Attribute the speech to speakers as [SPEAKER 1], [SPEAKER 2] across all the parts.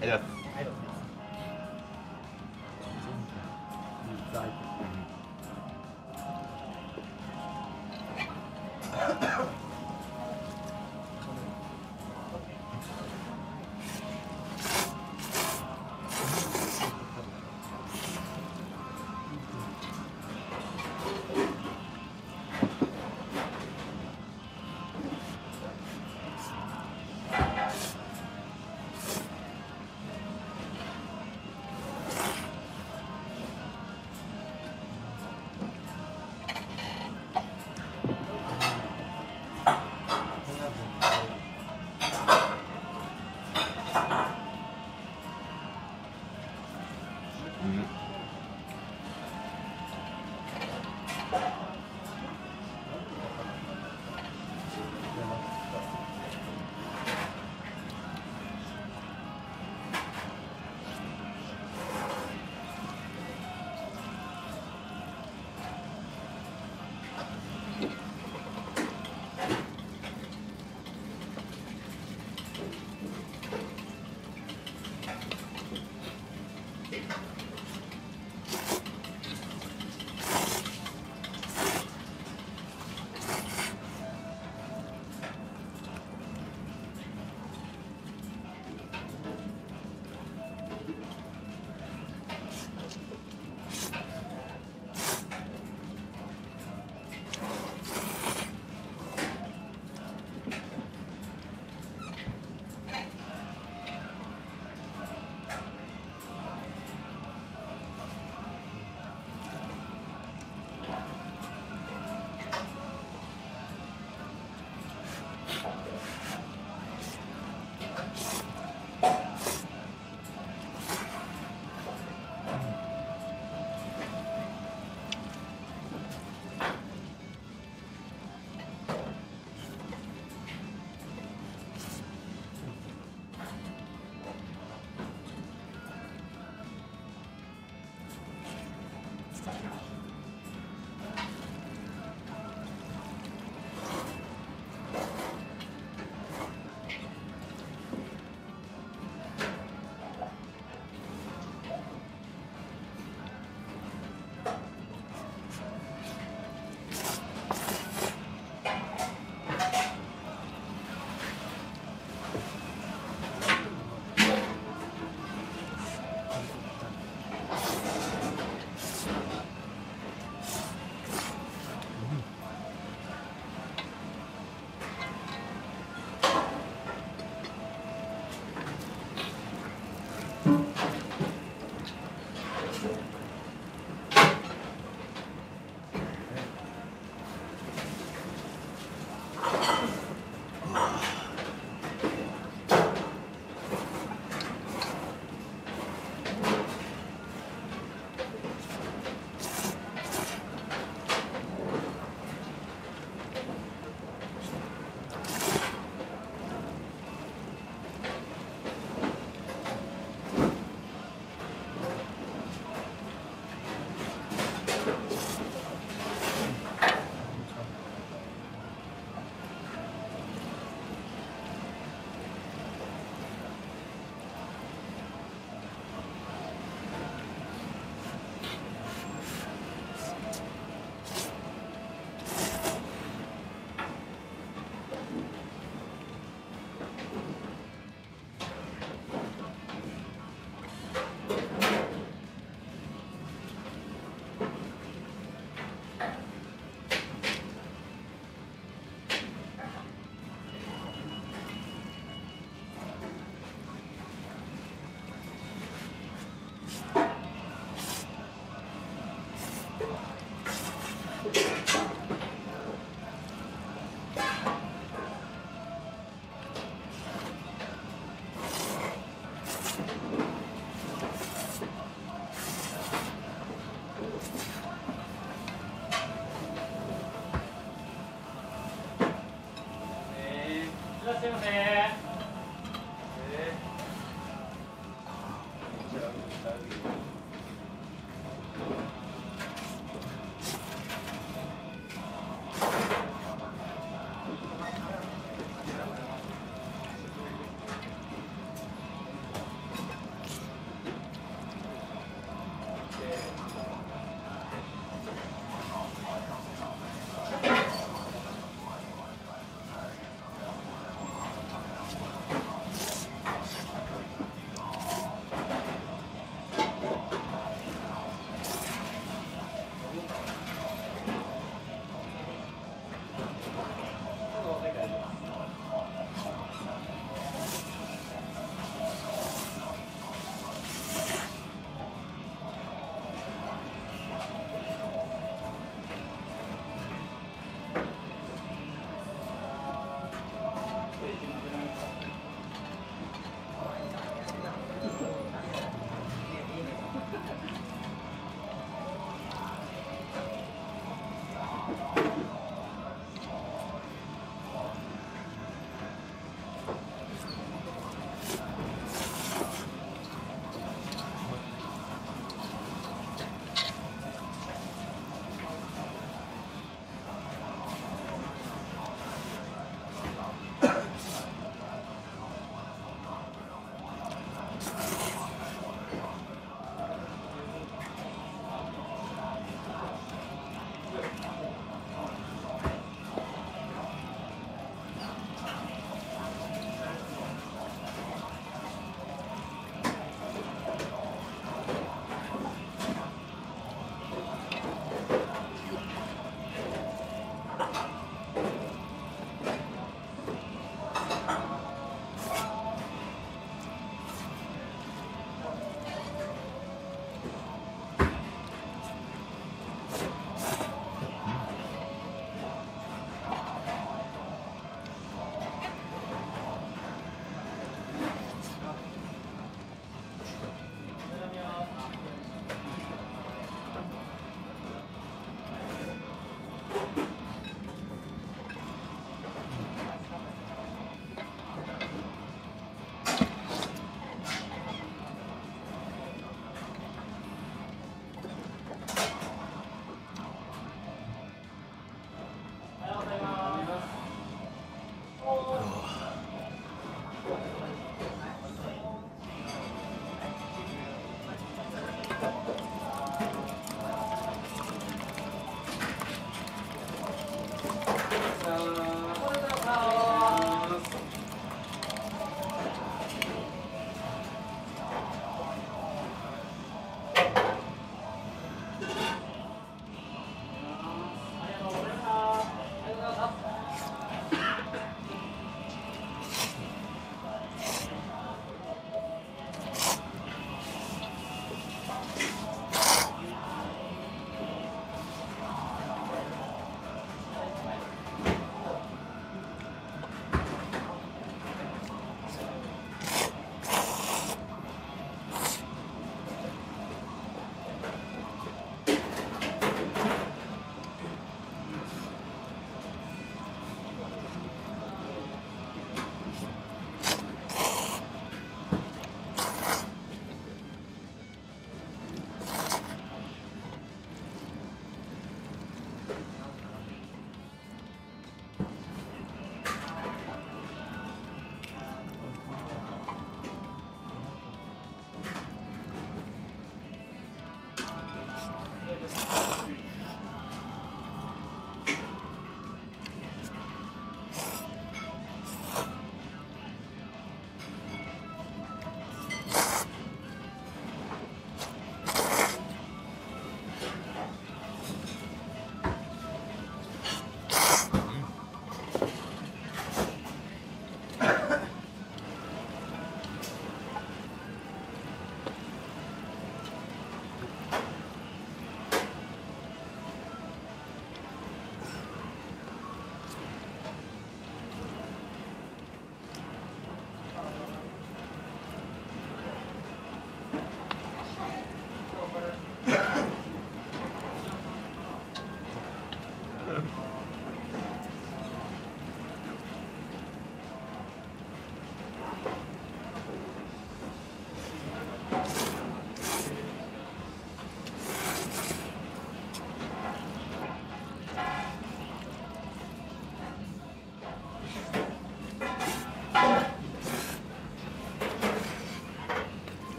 [SPEAKER 1] 诶呀 Until then.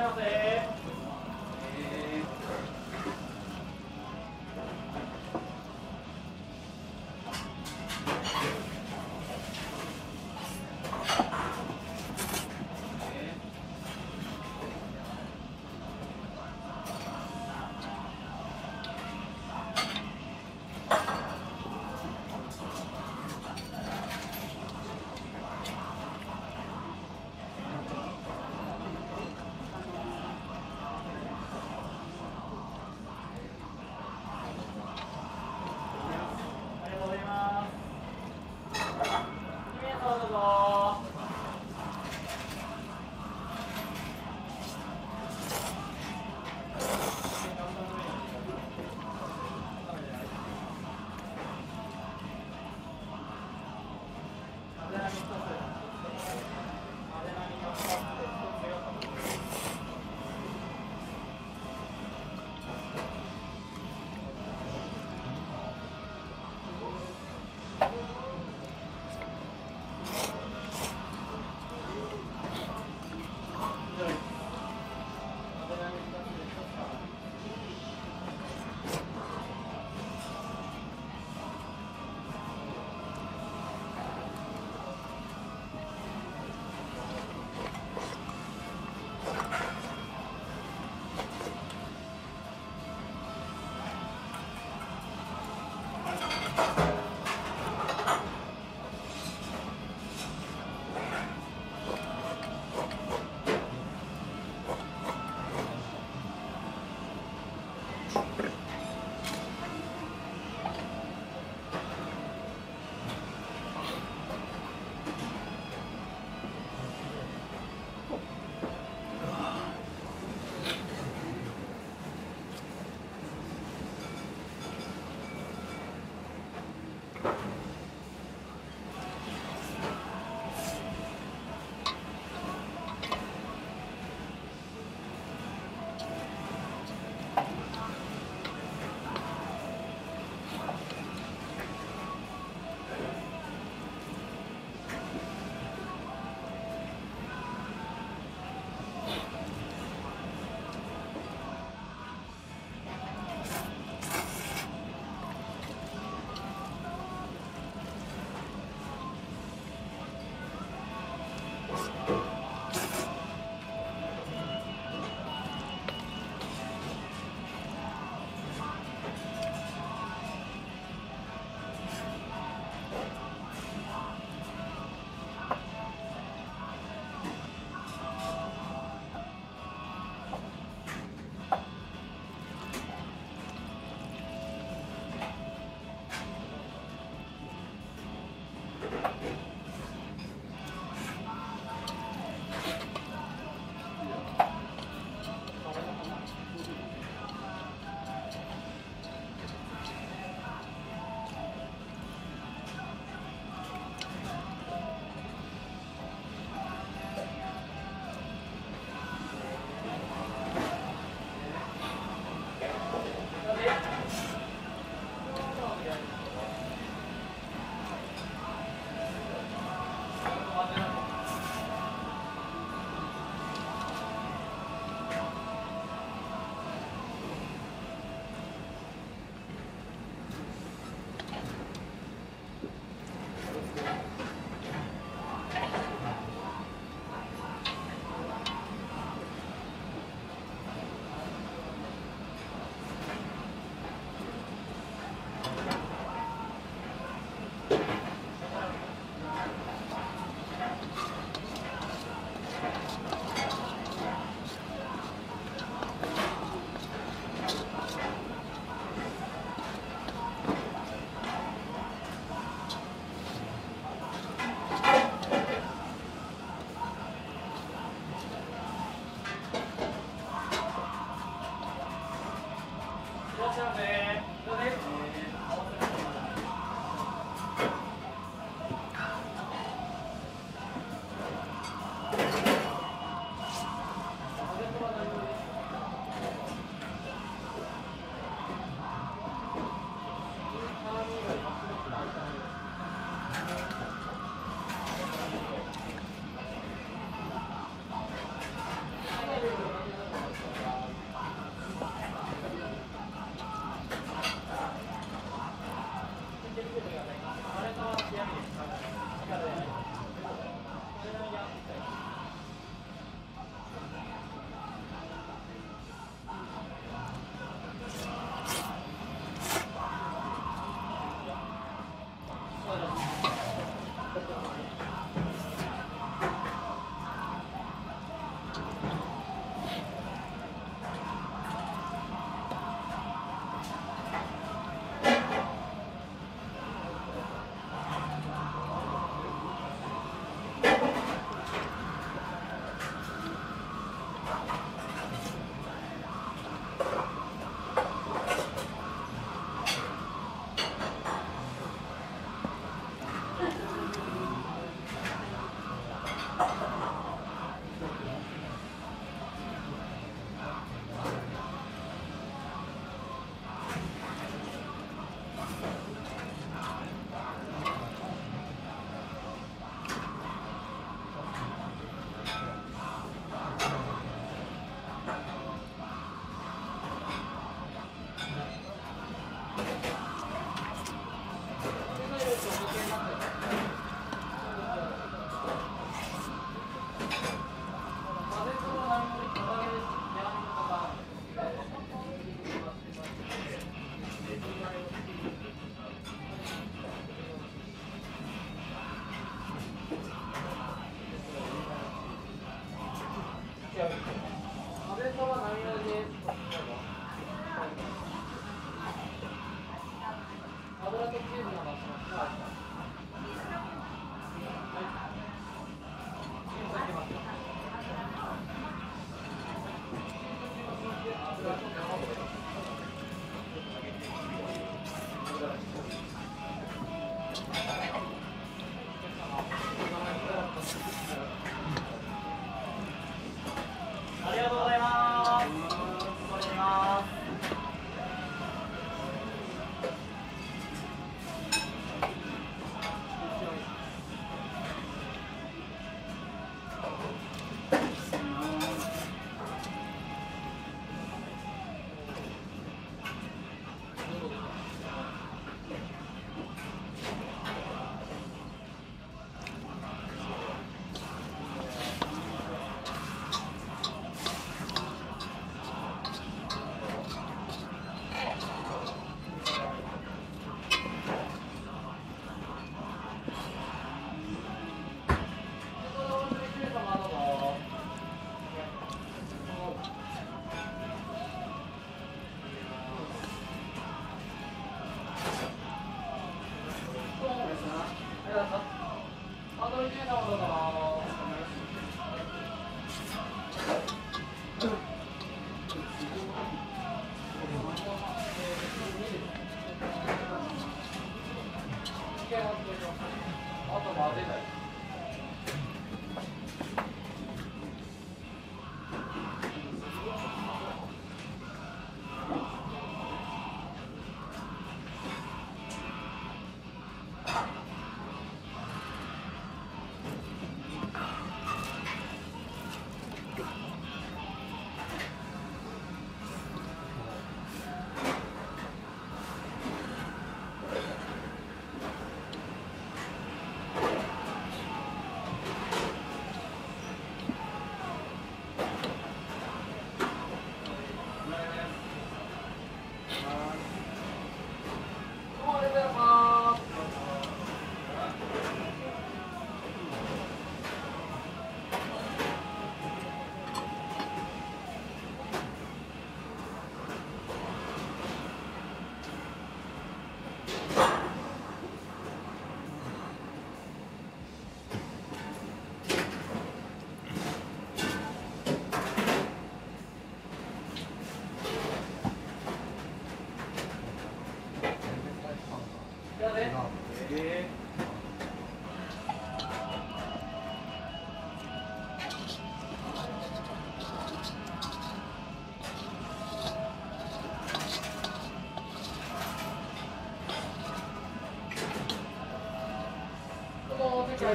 [SPEAKER 1] penalty. 좀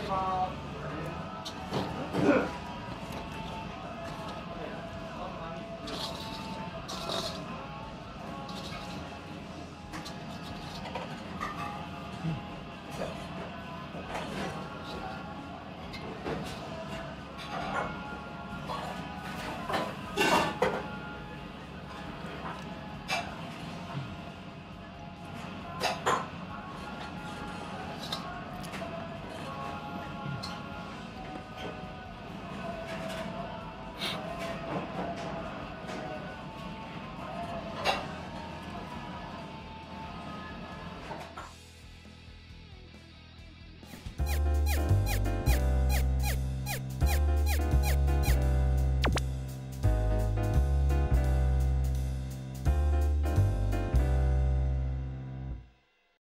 [SPEAKER 1] 他。you